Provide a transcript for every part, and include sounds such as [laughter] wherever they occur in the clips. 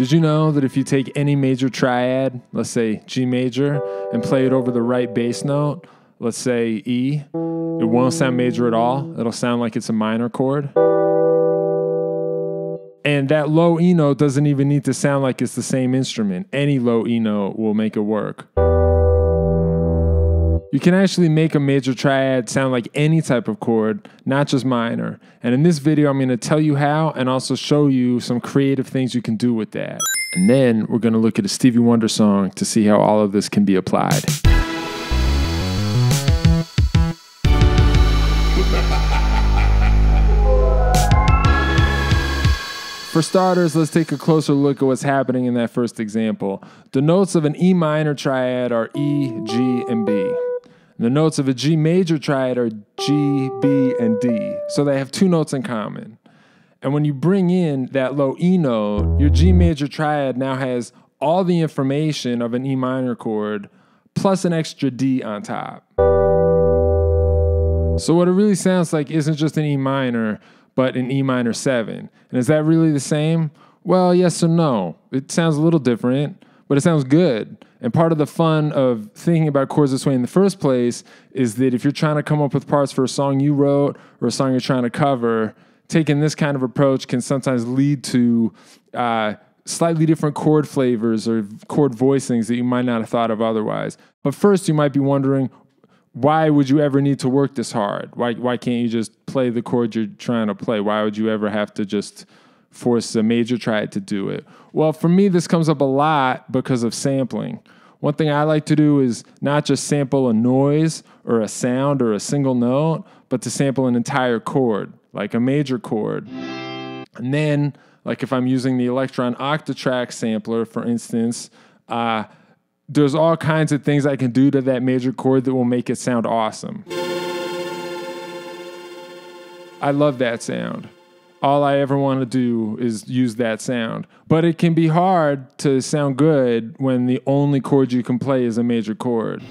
Did you know that if you take any major triad, let's say G major, and play it over the right bass note, let's say E, it won't sound major at all. It'll sound like it's a minor chord. And that low E note doesn't even need to sound like it's the same instrument. Any low E note will make it work. You can actually make a major triad sound like any type of chord, not just minor. And in this video, I'm going to tell you how and also show you some creative things you can do with that. And then we're going to look at a Stevie Wonder song to see how all of this can be applied. [laughs] For starters, let's take a closer look at what's happening in that first example. The notes of an E minor triad are E, G, and B. The notes of a G major triad are G, B, and D. So they have two notes in common. And when you bring in that low E note, your G major triad now has all the information of an E minor chord plus an extra D on top. So what it really sounds like isn't just an E minor, but an E minor 7. And is that really the same? Well, yes or no. It sounds a little different, but it sounds good. And part of the fun of thinking about chords this way in the first place is that if you're trying to come up with parts for a song you wrote or a song you're trying to cover, taking this kind of approach can sometimes lead to uh, slightly different chord flavors or chord voicings that you might not have thought of otherwise. But first, you might be wondering, why would you ever need to work this hard? Why, why can't you just play the chord you're trying to play? Why would you ever have to just force a major triad to do it? Well, for me, this comes up a lot because of sampling. One thing I like to do is not just sample a noise or a sound or a single note, but to sample an entire chord, like a major chord. And then, like if I'm using the Elektron Octatrack sampler, for instance, uh, there's all kinds of things I can do to that major chord that will make it sound awesome. I love that sound all I ever want to do is use that sound. But it can be hard to sound good when the only chord you can play is a major chord.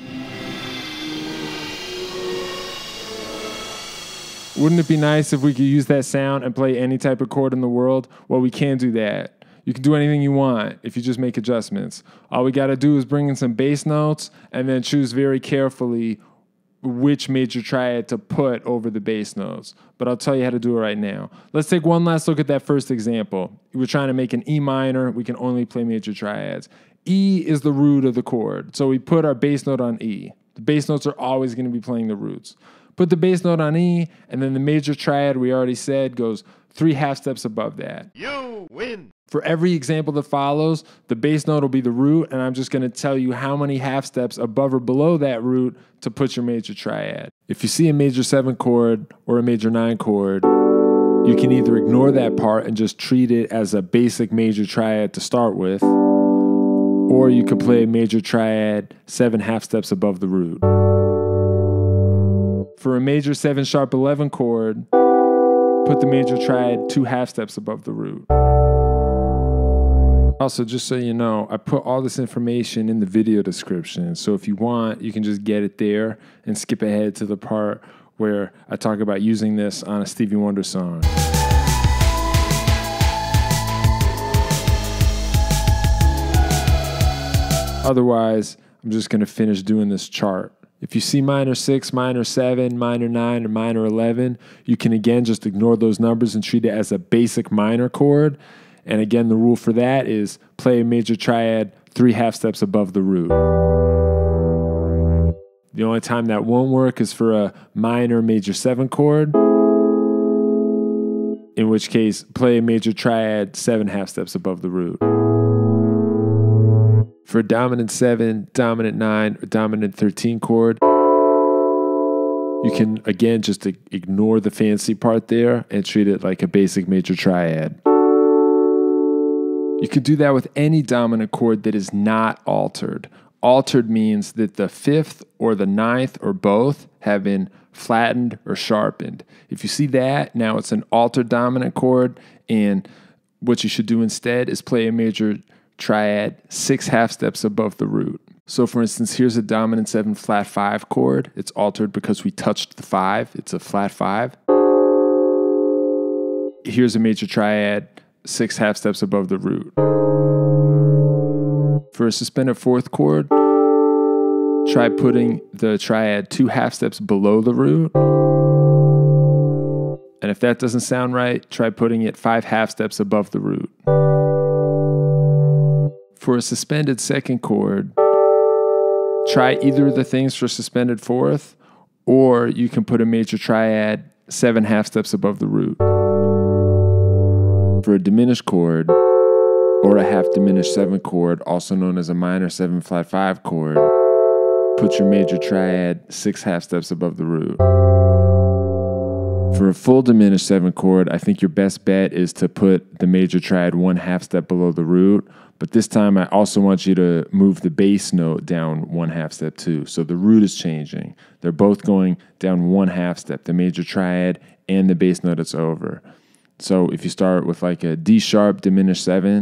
Wouldn't it be nice if we could use that sound and play any type of chord in the world? Well, we can't do that. You can do anything you want if you just make adjustments. All we got to do is bring in some bass notes and then choose very carefully which major triad to put over the bass notes, but I'll tell you how to do it right now. Let's take one last look at that first example. We're trying to make an E minor, we can only play major triads. E is the root of the chord, so we put our bass note on E. The bass notes are always going to be playing the roots. Put the bass note on E, and then the major triad we already said goes three half steps above that. You win. For every example that follows, the bass note will be the root, and I'm just going to tell you how many half steps above or below that root to put your major triad. If you see a major 7 chord or a major 9 chord, you can either ignore that part and just treat it as a basic major triad to start with, or you could play a major triad 7 half steps above the root. For a major 7 sharp 11 chord, put the major triad 2 half steps above the root. Also, just so you know, I put all this information in the video description. So if you want, you can just get it there and skip ahead to the part where I talk about using this on a Stevie Wonder song. Otherwise, I'm just going to finish doing this chart. If you see minor 6, minor 7, minor 9, or minor 11, you can again just ignore those numbers and treat it as a basic minor chord and again, the rule for that is play a major triad three half steps above the root. The only time that won't work is for a minor major seven chord, in which case, play a major triad seven half steps above the root. For a dominant seven, dominant nine, or dominant 13 chord, you can again just ignore the fancy part there and treat it like a basic major triad. You could do that with any dominant chord that is not altered. Altered means that the fifth or the ninth or both have been flattened or sharpened. If you see that, now it's an altered dominant chord, and what you should do instead is play a major triad six half steps above the root. So, for instance, here's a dominant seven flat five chord. It's altered because we touched the five, it's a flat five. Here's a major triad six half steps above the root. For a suspended fourth chord, try putting the triad two half steps below the root. And if that doesn't sound right, try putting it five half steps above the root. For a suspended second chord, try either of the things for suspended fourth, or you can put a major triad seven half steps above the root. For a diminished chord, or a half diminished seven chord, also known as a minor seven flat five chord, put your major triad six half steps above the root. For a full diminished seven chord, I think your best bet is to put the major triad one half step below the root. But this time, I also want you to move the bass note down one half step too. So the root is changing. They're both going down one half step, the major triad and the bass note it's over. So if you start with like a D sharp diminished seven,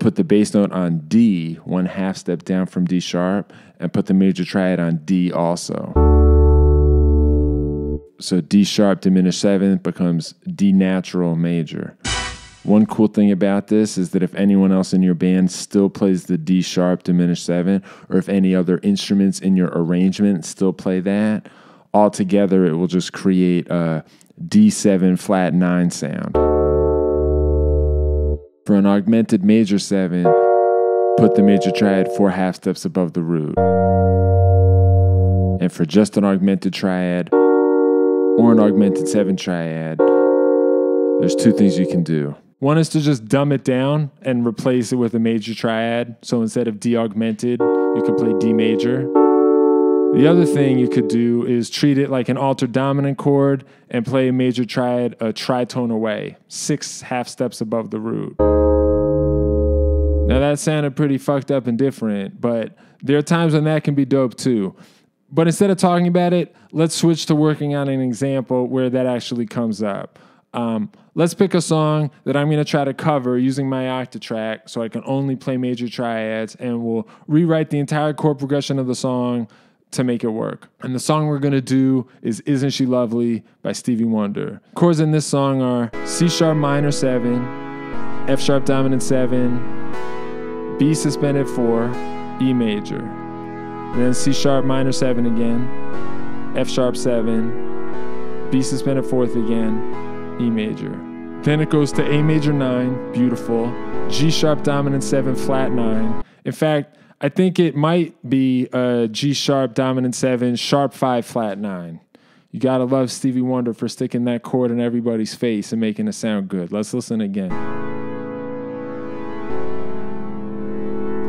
put the bass note on D, one half step down from D sharp, and put the major triad on D also. So D sharp diminished seventh becomes D natural major. One cool thing about this is that if anyone else in your band still plays the D sharp diminished seven, or if any other instruments in your arrangement still play that, all together it will just create a D7 flat nine sound. For an augmented major seven, put the major triad four half steps above the root. And for just an augmented triad, or an augmented seven triad, there's two things you can do. One is to just dumb it down and replace it with a major triad. So instead of D augmented, you could play D major. The other thing you could do is treat it like an altered dominant chord and play a major triad a tritone away, six half steps above the root. Now that sounded pretty fucked up and different, but there are times when that can be dope too. But instead of talking about it, let's switch to working on an example where that actually comes up. Um, let's pick a song that I'm going to try to cover using my Octatrack so I can only play major triads, and we'll rewrite the entire chord progression of the song to make it work. And the song we're to do is Isn't She Lovely by Stevie Wonder. Chords in this song are C sharp minor 7, F sharp dominant 7, B suspended 4, E major. And then C sharp minor 7 again, F sharp 7, B suspended 4th again, E major. Then it goes to A major 9, beautiful, G sharp dominant 7, flat 9. In fact, I think it might be a G sharp dominant 7, sharp 5, flat 9. You gotta love Stevie Wonder for sticking that chord in everybody's face and making it sound good. Let's listen again.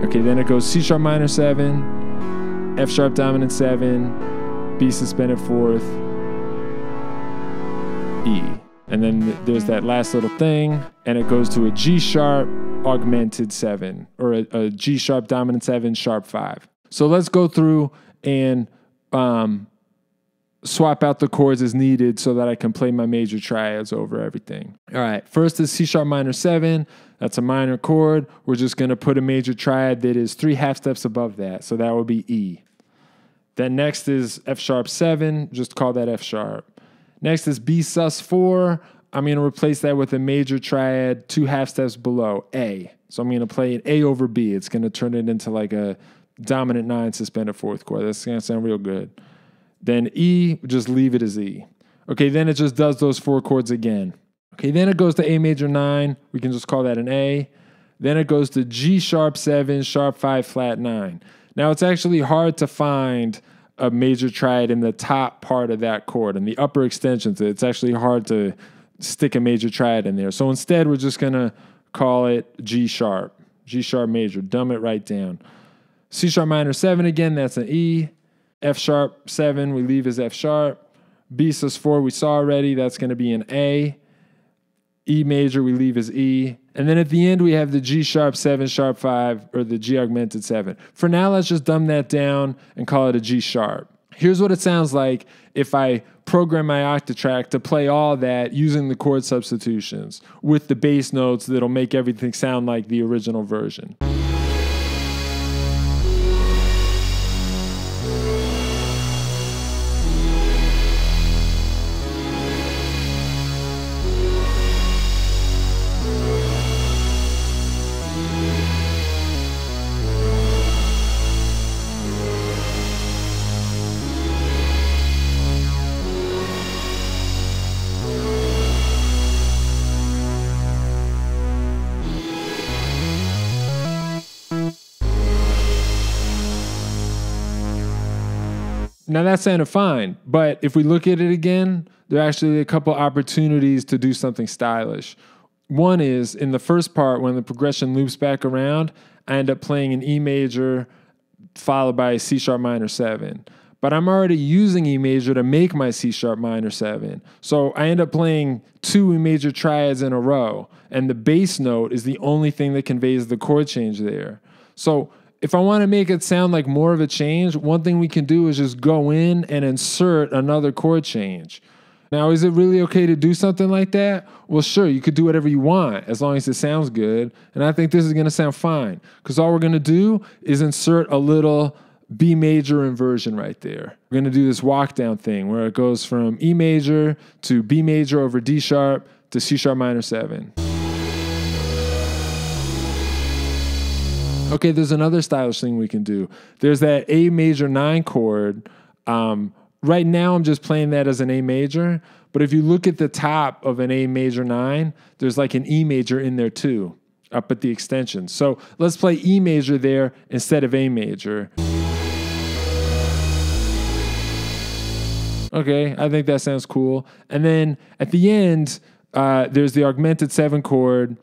Okay, then it goes C sharp minor 7, F sharp dominant 7, B suspended 4th, E. And then there's that last little thing, and it goes to a G sharp augmented 7, or a, a G sharp dominant 7, sharp 5. So let's go through and um, swap out the chords as needed so that I can play my major triads over everything. All right, first is C sharp minor 7. That's a minor chord. We're just to put a major triad that is three half steps above that. So that would be E. Then next is F sharp 7. Just call that F sharp. Next is B sus 4. I'm going to replace that with a major triad two half steps below A. So I'm going to play an A over B. It's going to turn it into like a dominant 9 suspended fourth chord. That's going to sound real good. Then E, just leave it as E. Okay, then it just does those four chords again. Okay, then it goes to A major 9. We can just call that an A. Then it goes to G sharp 7, sharp 5, flat 9. Now, it's actually hard to find a major triad in the top part of that chord and the upper extensions. It's actually hard to stick a major triad in there. So instead, we're just going to call it G sharp, G sharp major. Dumb it right down. C sharp minor 7 again, that's an E. F sharp 7, we leave as F sharp. B sus 4, we saw already, that's going to be an A. E major, we leave as E. And then at the end, we have the G sharp 7, sharp 5, or the G augmented 7. For now, let's just dumb that down and call it a G sharp. Here's what it sounds like if I program my Octatrack to play all that using the chord substitutions with the bass notes that'll make everything sound like the original version. Now that sounded fine, but if we look at it again, there are actually a couple opportunities to do something stylish. One is in the first part when the progression loops back around, I end up playing an E major followed by a C sharp minor seven. But I'm already using E major to make my C sharp minor seven. So I end up playing two E major triads in a row. And the bass note is the only thing that conveys the chord change there. So if I want to make it sound like more of a change, one thing we can do is just go in and insert another chord change. Now, is it really okay to do something like that? Well, sure, you could do whatever you want as long as it sounds good. And I think this is going to sound fine because all we're going to do is insert a little B major inversion right there. We're going to do this walk down thing where it goes from E major to B major over D sharp to C sharp minor 7. Okay, there's another stylish thing we can do. There's that A major 9 chord. Um, right now, I'm just playing that as an A major. But if you look at the top of an A major 9, there's like an E major in there too, up at the extension. So let's play E major there instead of A major. Okay, I think that sounds cool. And then at the end, uh, there's the augmented 7 chord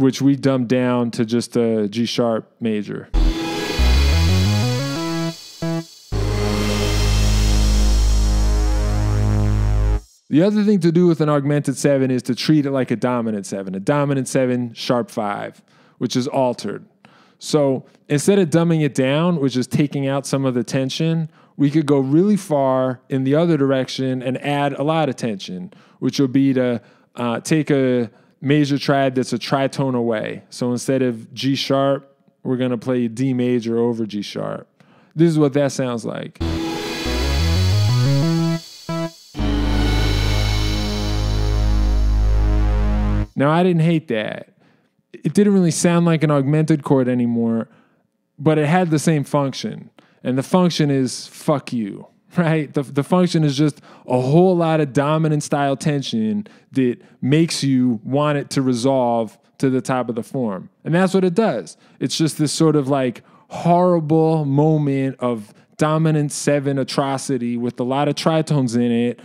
which we dumbed down to just a G sharp major. The other thing to do with an augmented seven is to treat it like a dominant seven, a dominant seven sharp five, which is altered. So instead of dumbing it down, which is taking out some of the tension, we could go really far in the other direction and add a lot of tension, which would be to uh, take a major triad that's a tritone away. So instead of G sharp, we're going to play D major over G sharp. This is what that sounds like. Now, I didn't hate that. It didn't really sound like an augmented chord anymore, but it had the same function. And the function is fuck you [laughs] right? The, the function is just a whole lot of dominant style tension that makes you want it to resolve to the top of the form. And that's what it does. It's just this sort of like horrible moment of dominant seven atrocity with a lot of tritones in it.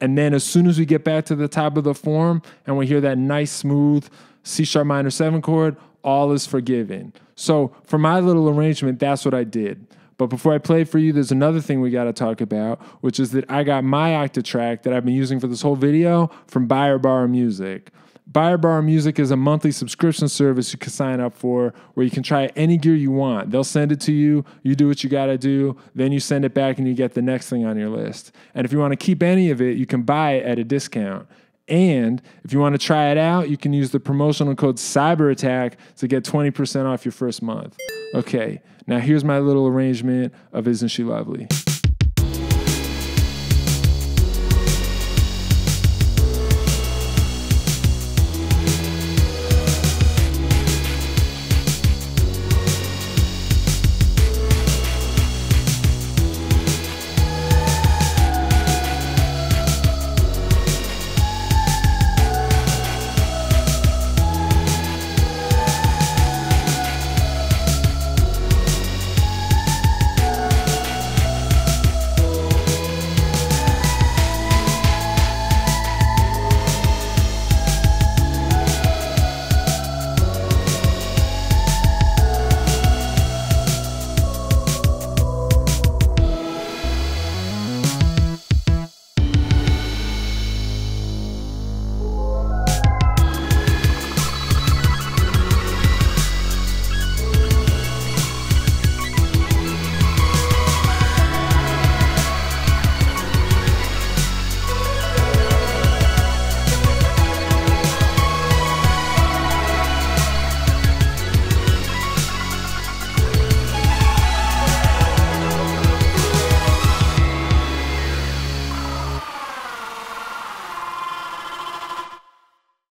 And then as soon as we get back to the top of the form and we hear that nice, smooth C sharp minor seven chord, all is forgiven. So for my little arrangement, that's what I did. But before I play for you, there's another thing we got to talk about, which is that I got my Octatrack that I've been using for this whole video from BuyOrBorrow Music. BuyOrBorrow Music is a monthly subscription service you can sign up for where you can try any gear you want. They'll send it to you, you do what you got to do, then you send it back and you get the next thing on your list. And if you want to keep any of it, you can buy it at a discount. And if you want to try it out, you can use the promotional code CYBERATTACK to get 20% off your first month. Okay, now here's my little arrangement of Isn't She Lovely?